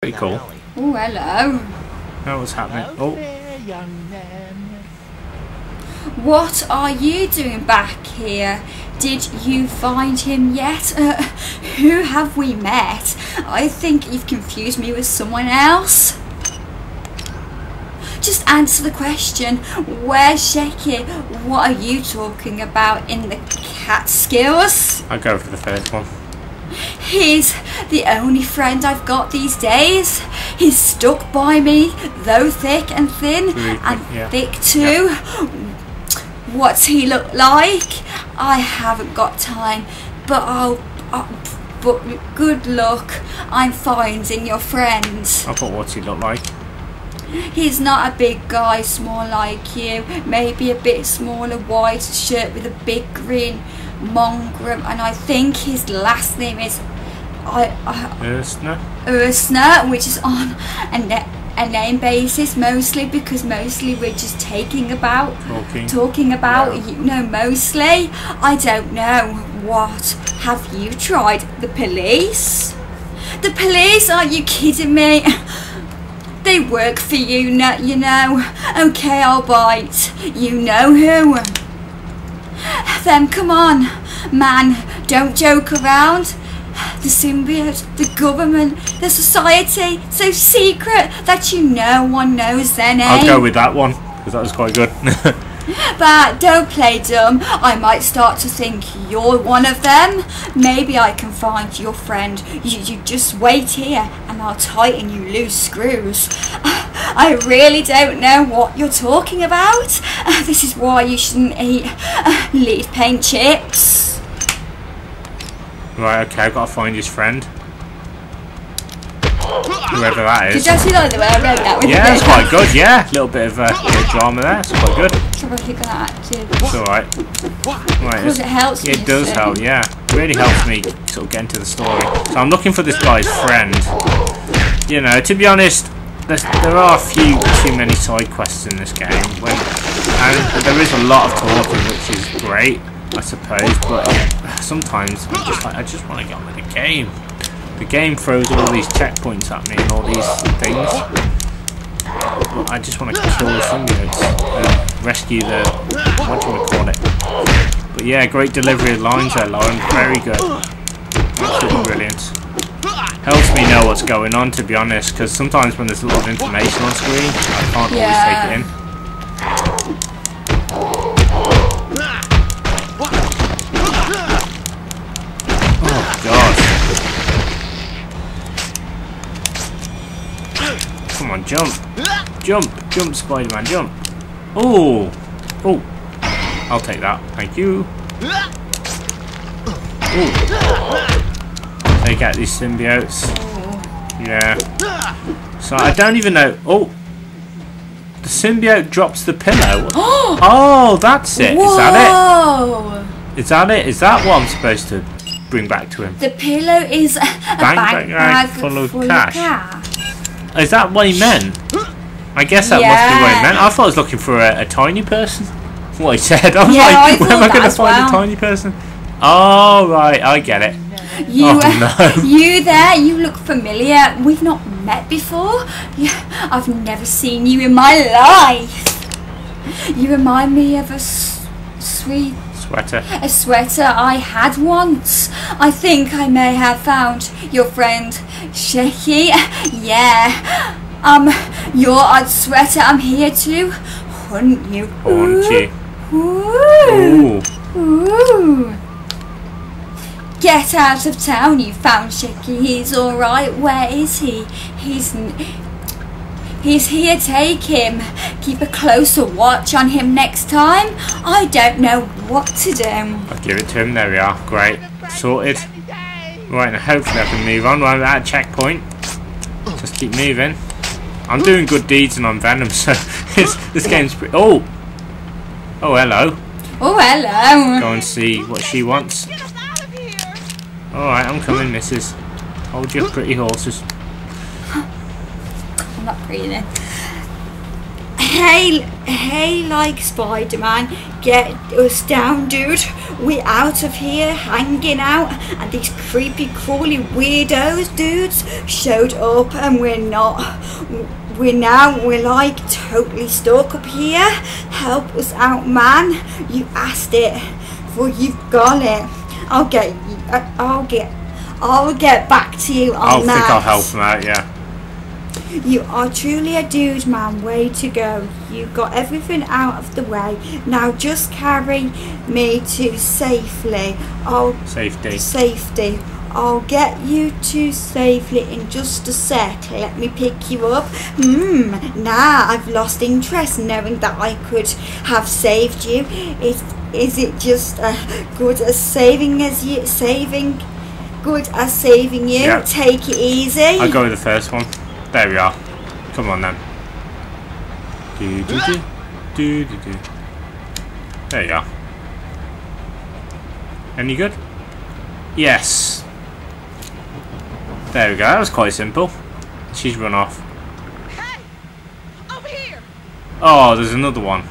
Pretty cool. Oh, hello. That was happening. Oh, there, young man. What are you doing back here? Did you find him yet? Uh, who have we met? I think you've confused me with someone else. Just answer the question. Where's Shecky? What are you talking about in the Catskills? I'll go for the first one. He's the only friend I've got these days. He's stuck by me, though thick and thin, and thick, yeah. thick too. What's he look like? I haven't got time, but I'll. uh, but good luck. I'm finding your friend. I thought what's he look like? He's not a big guy, small like you. Maybe a bit smaller, white shirt with a big green mongrel, and I think his last name is I, I which is on a, na- a name basis mostly because mostly we're just taking about Talking. talking about Yeah. you know mostly. I don't know what have you tried. The police? The police? Are you kidding me? They work for you you know. Okay I'll bite. You know who. Then come on. Man don't joke around the symbiote, the government, the society, so secret that you no one knows their name. I'll go with that one because that was quite good. But don't play dumb. I might start to think you're one of them. Maybe I can find your friend. You, you just wait here and I'll tighten you loose screws. I really don't know what you're talking about. This is why you shouldn't eat lead paint chips. Right, okay, I've got to find his friend. Whoever that is. Did you see like the way I wrote that? with Yeah, the that's quite good, yeah. A little bit of uh, bit of drama there, it's quite good. Probably gonna do. It's alright. Right, Because it helps me. it does so- help, yeah. It really helps me sort of get into the story. So I'm looking for this guy's friend. You know, to be honest, there are a few too many side quests in this game. When, and there is a lot of talking, which is great, I suppose, but uh, sometimes I'm just like, I just want to get on with the game. The game throws all these checkpoints at me and all these things. But I just want to kill the and rescue the, what do you want to call it? But yeah, great delivery of lines there, Lauren. Very good. Absolutely brilliant. Helps me know what's going on, to be honest, because sometimes when there's a lot of information on screen, I can't Yeah. always take it in. Come on, jump. Jump. Jump, Spider-Man, jump. Oh. Oh. I'll take that. Thank you. Ooh. Take out these symbiotes. Yeah. So I don't even know. Oh. The symbiote drops the pillow. Oh, that's it. Is that it? Is that it? Is that what I'm supposed to bring back to him? The pillow is a Bank bank, bag bag full of full cash. cash. Is that what he meant? I guess that must be what he meant. I thought I was looking for a, a tiny person. What he said. I was Yeah, like, I where am I going to find well. a tiny person? Oh, right. I get it. You, Oh, no. you there? You look familiar. We've not met before. Yeah, I've never seen you in my life. You remind me of a s- sweet Sweater. a sweater I had once. I think I may have found your friend Shecky. Yeah. Um, your odd sweater. I'm here to hunt you. Haunchy. Ooh. Ooh. Ooh. Get out of town, you found Shecky. He's alright. Where is he? He's. N- He's here, take him. Keep a closer watch on him next time. I don't know what to do. I'll give it to him. There we are. Great. Sorted. Right, now hopefully I can move on. Right, at checkpoint. Just keep moving. I'm doing good deeds and I'm Venom, so it's, this game's pretty... Oh! Oh, hello. Oh, hello. Go and see what she wants. Alright, I'm coming, missus. Hold your pretty horses. I'm not breathing. Hey, hey, like Spider-Man, get us down, dude. We out of here, hanging out, and these creepy, crawly weirdos, dudes, showed up, and we're not. We're now, we're like totally stuck up here. Help us out, man. You asked it, well, you've got it. I'll get. I- uh, I'll get, I'll get back to you on I'll that. think I'll help him out, yeah. You are truly a dude, man. Way to go. You got everything out of the way. Now just carry me to safely. I'll Safety. safety. I'll get you to safely in just a sec. Let me pick you up. Hmm. Now I've lost interest knowing that I could have saved you. Is is it just uh, good as saving as you saving? Good as saving you. Yep. Take it easy. I'll go with the first one. There we are. Come on then. Do, do, do, do, do, do. There you are. Any good? Yes. There we go. That was quite simple. She's run off. Hey! Over here! Oh, there's another one.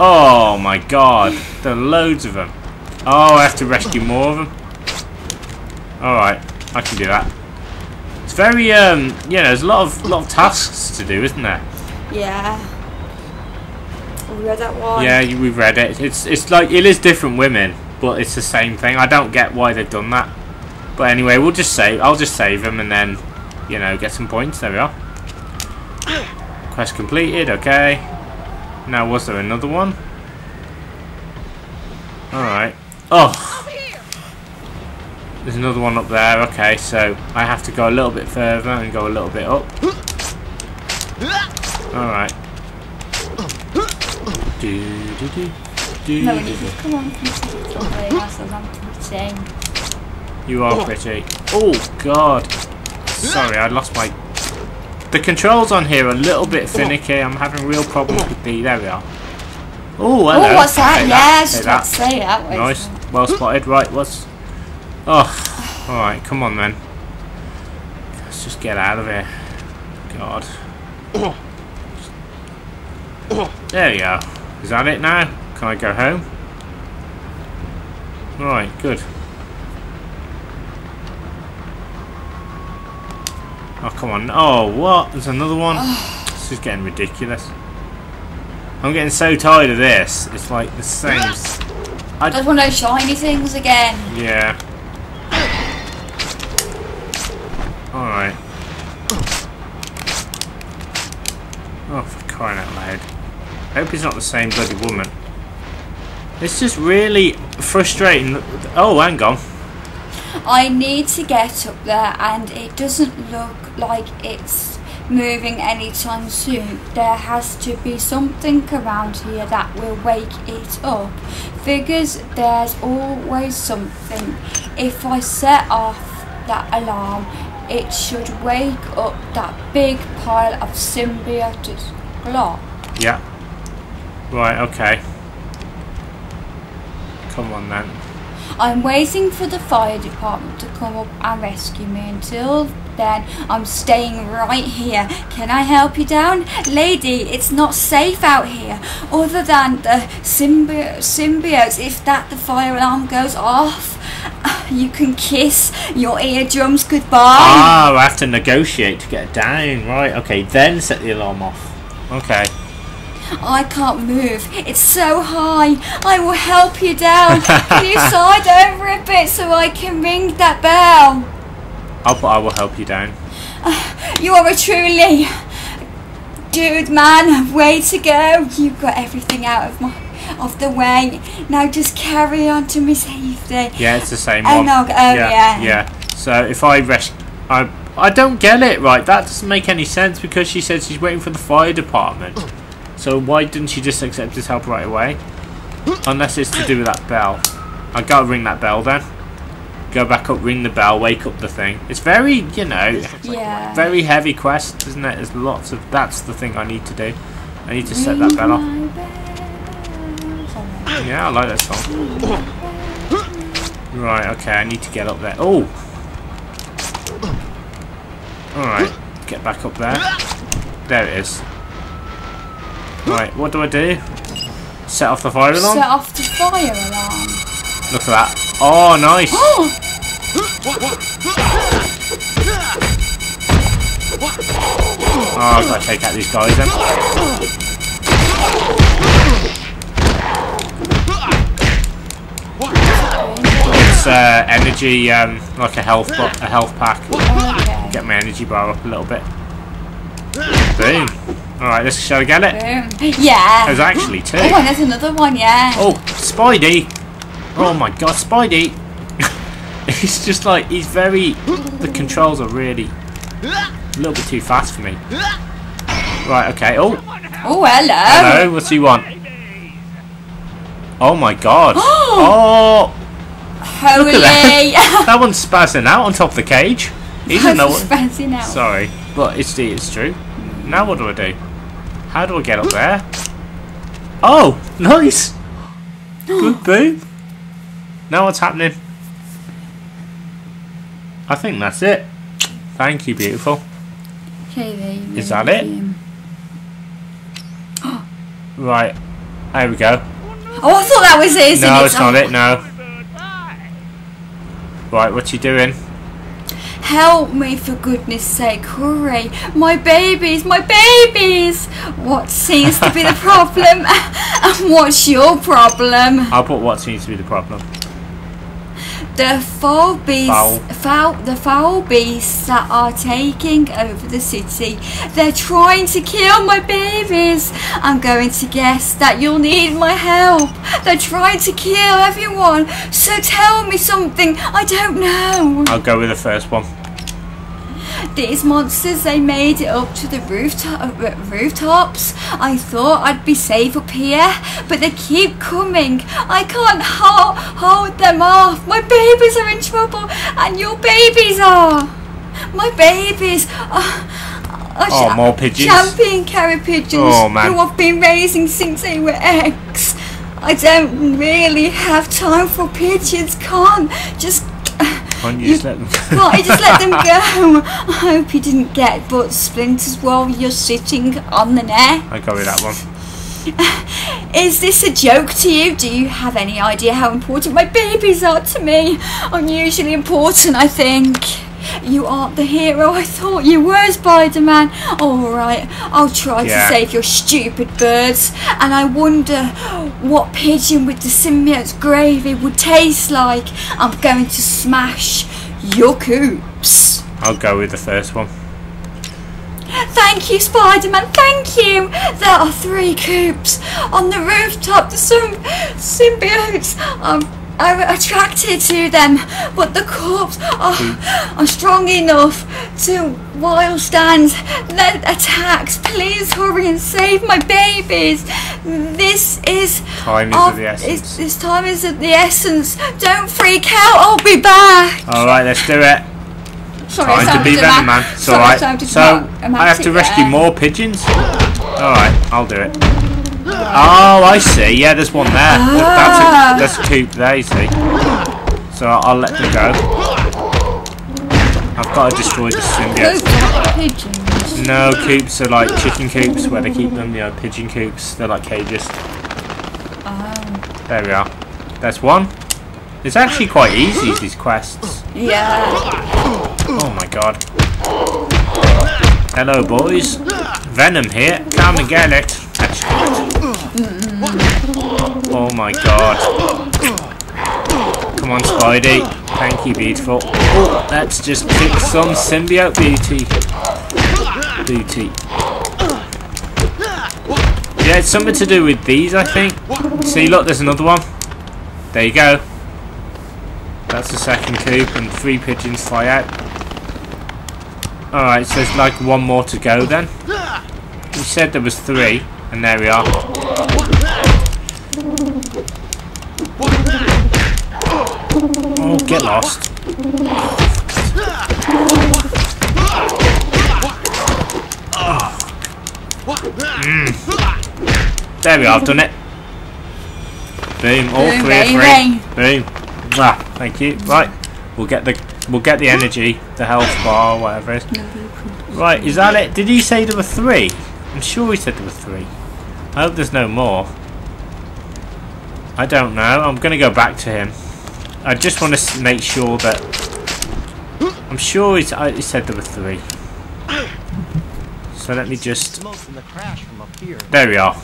Oh my god. There are loads of them. Oh, I have to rescue more of them. Alright, I can do that. It's very, um, you know, there's a lot of lot of tasks to do, isn't there? Yeah. We read that one. Yeah, we've read it. It's it's like it is different women, but it's the same thing. I don't get why they've done that. But anyway, we'll just save. I'll just save them and then, you know, get some points. There we are. Quest completed. Okay. Now, was there another one? All right. Oh! There's another one up there. Okay, so I have to go a little bit further and go a little bit up. All right. Do do do. Do, No, do, do. to come on. Come see something else as You are pretty. Oh god. Sorry, I lost my. The controls on here are a little bit finicky. I'm having real problems with the. There we are. Oh, hello. Oh, what's that? Take Yeah, just that. say that. Nice. Well spotted. Right, what's. Oh, alright, come on then. Let's just get out of here. God. There you go. Is that it now? Can I go home? Right, good. Oh, come on. Oh, what? There's another one? this is getting ridiculous. I'm getting so tired of this. It's like the same. I just want those shiny things again. Yeah. Alright. Oh, oh, for crying out loud. I hope he's not the same bloody woman. It's just really frustrating. Oh, hang on. I need to get up there, and it doesn't look like it's moving anytime soon. There has to be something around here that will wake it up. Figures there's always something. If I set off that alarm, it should wake up that big pile of symbiotic block. Yeah. Right, okay. Come on then. I'm waiting for the fire department to come up and rescue me. Until then, I'm staying right here. Can I help you down? Lady, it's not safe out here. Other than the symbi- symbiotes, if that the fire alarm goes off, you can kiss your eardrums goodbye. Ah, I have to negotiate to get down. Right, okay. Then set the alarm off. Okay. I can't move. It's so high. I will help you down. Can you slide over a bit so I can ring that bell? I'll, I will help you down. You are a truly dude man. Way to go. You got everything out of my of the way. Now just carry on to me safety. Eh? Yeah, it's the same Oh, one. no, oh, yeah. Yeah. So if I rest, I I don't get it. Right, that doesn't make any sense because she said she's waiting for the fire department. So why didn't she just accept his help right away? Unless it's to do with that bell. I gotta ring that bell then. Go back up, ring the bell, wake up the thing. It's very, you know, Yeah. very heavy quest, isn't it? There's lots of. That's the thing I need to do. I need to set that bell off. My bell. Sorry. Yeah, I like that song. Right, okay, I need to get up there. Oh! Alright, get back up there. There it is. Right, what do I do? Set off the fire alarm? Set off the fire alarm. Look at that. Oh, nice. Oh, I've got to take out these guys then. It's uh, energy, um, like a health a health pack. Okay. Get my energy bar up a little bit. Boom. Alright, let's shall we get it? Boom. Yeah. There's actually two. Oh, there's another one, yeah. Oh, Spidey! Oh my god, Spidey! he's just like, he's very. The controls are really a little bit too fast for me. Right, okay. Oh, Oh, hello. hello, what's he want? Oh my god. Oh, Holy. that that. one's spazzing out on top of the cage. He doesn't know what. Spazzing out. Sorry, but it's, it's true. Now what do I do? How do I get up there? Oh, nice! Good boom. Now what's happening? I think that's it. Thank you, beautiful. Okay, then. Is that it? Right, there we go. Oh, I thought that was it. No, it? it's not it, no. Right, what you doing? Help me, for goodness sake, hurry. My babies, my babies! What seems to be the problem? and what's your problem? I'll put what seems to be the problem. The foul beasts, Foul. foul, the foul beasts that are taking over the city. They're trying to kill my babies. I'm going to guess that you'll need my help. They're trying to kill everyone. So tell me something. I don't know. I'll go with the first one. These monsters, they made it up to the rooftop, uh, rooftops. I thought I'd be safe up here, but they keep coming. I can't ho- hold them off. My babies are in trouble, and your babies are. My babies are. are Oh, more pigeons? Champion carry pigeons Oh, man. who I've been raising since they were eggs. I don't really have time for pigeons. Can't just Can't you You- just let them can't you just let them go? I hope you didn't get butt splinters while you're sitting on the net. I'll go with that one. Is this a joke to you? Do you have any idea how important my babies are to me? Unusually important, I think. You aren't the hero I thought you were, Spider-Man. Alright, I'll try Yeah. to save your stupid birds. And I wonder what pigeon with the symbiote's gravy would taste like. I'm going to smash your coops. I'll go with the first one. Thank you, Spider-Man. Thank you. There are three coops on the rooftop. The sym- symbiotes are, are attracted to them, but the corpse are, hmm. are strong enough to withstand their attacks. Please hurry and save my babies. This is Time is of- of the essence. it's- This time is of the essence. Don't freak out. I'll be back. Alright, let's do it. Sorry, Time to be Venom Man. It's alright. So, I have to rescue there. more pigeons? Alright, I'll do it. Oh, I see. Yeah, there's one there. Ah. That's, a, that's coop there, you see. So I'll let them go. I've got to destroy the symbiote. Coops, not pigeons. No, coops are like chicken coops where they keep them, you know, pigeon coops. They're like cages. Oh. There we are. There's one. It's actually quite easy, these quests. Yeah. Oh my god. Hello, boys. Venom here. Come and get it. That's good. Mm-hmm. Oh my god. Come on, Spidey. Thank you, beautiful. Oh, let's just pick some symbiote beauty. Booty. Yeah, it's something to do with these, I think. See, look, there's another one. There you go. That's the second coop, and three pigeons fly out. Alright, so there's like one more to go then. You said there was three, and there we are. Oh, get lost. Mm. There we are, I've done it. Boom, all Boom, three baby. free. Boom. Mwah. Thank you. Right, we'll get the we'll get the energy, the health bar, whatever it is. Right, is that it? Did he say there were three? I'm sure he said there were three. I hope there's no more. I don't know. I'm going to go back to him. I just want to make sure that... I'm sure he's, I, he said there were three. So let me just... Smoke from the crash from up here. There we are.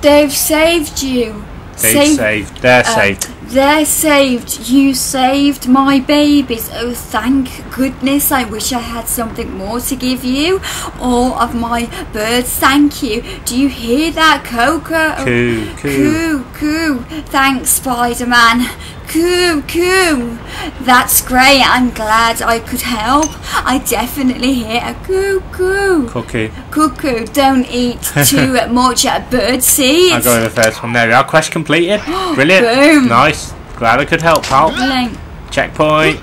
They've saved you. They've Saved- saved. They're uh, saved. They're saved. You saved my babies. Oh, thank goodness. I wish I had something more to give you. All of my birds, thank you. Do you hear that, Coco? Oh, coo, coo. Coo, coo. Thanks, Spider Man. Coo, coo. That's great. I'm glad I could help. I definitely hear a coo, coo. Cookie. Cuckoo, don't eat too much bird seed. I'm going the first one. There we are. Quest completed. Brilliant. Boom. Nice. Glad I could help, pal. Blank. Checkpoint.